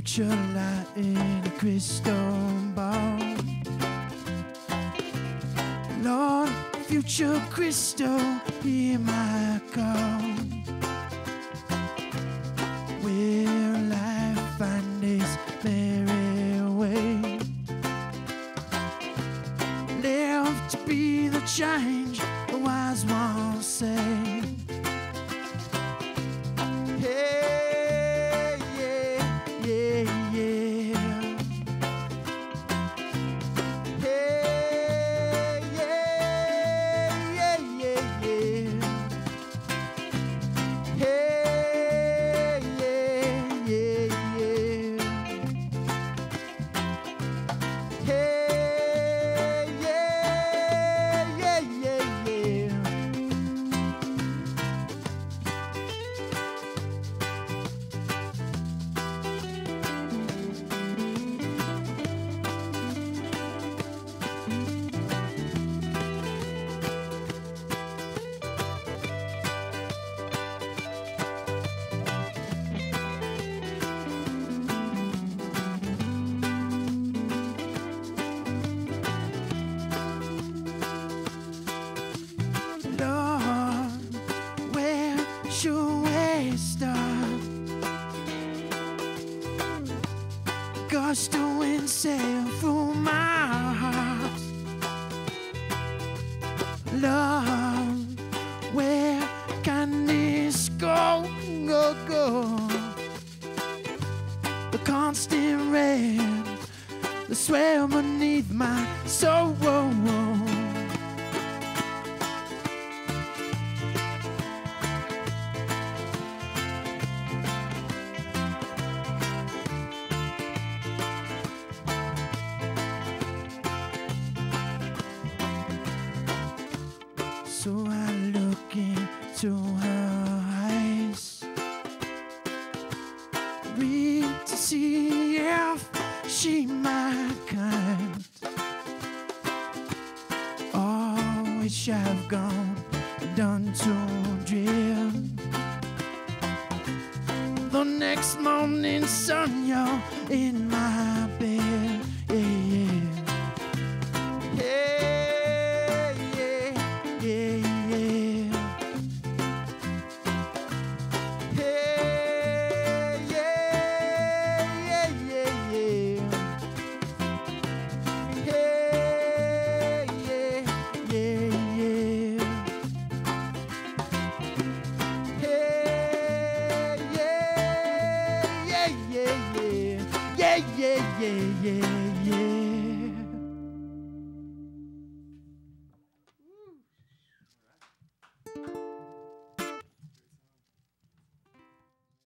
future light in a crystal ball. Lord, future crystal, hear my call. Will life find its merry way? Live to be the change the wise ones say. We start? Gust of wind sail through my heart. Lord, where can this go, go, go? The constant rain, the swell beneath my soul. So I look into her eyes, read to see if she my kind. Oh, which I've gone done to dream. The next morning, sun, you're in my yeah, yeah, yeah,